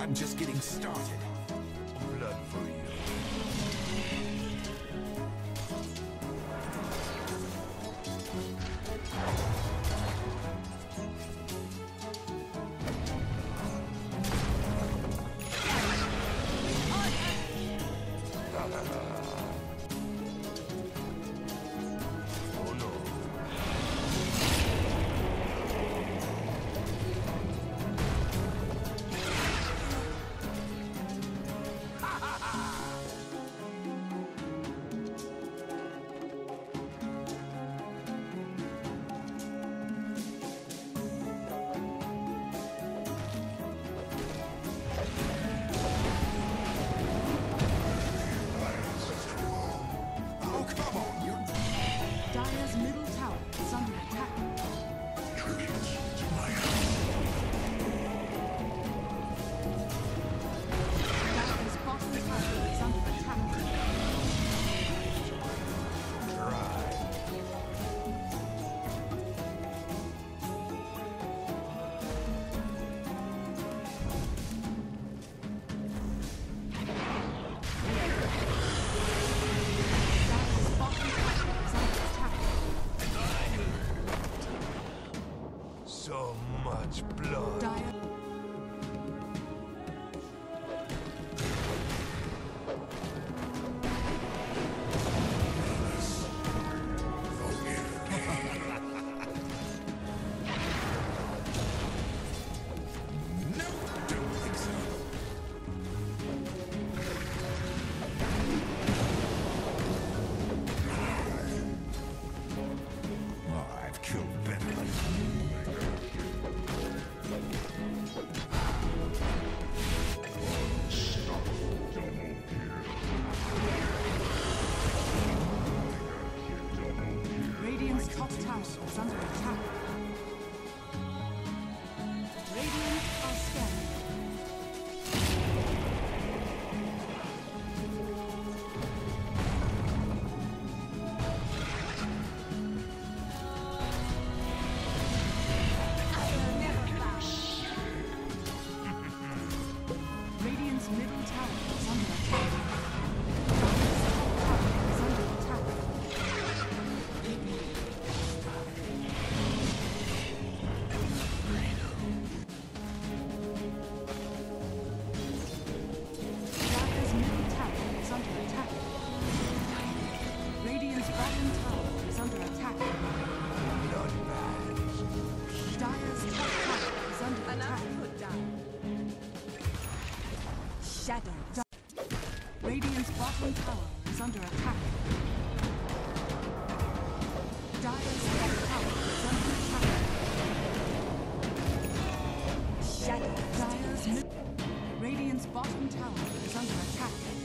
I'm just getting started. 我双手一颤 under attack. Dire's top tower is under attack. Shadow. Dire's. Radiant's bottom tower is under attack.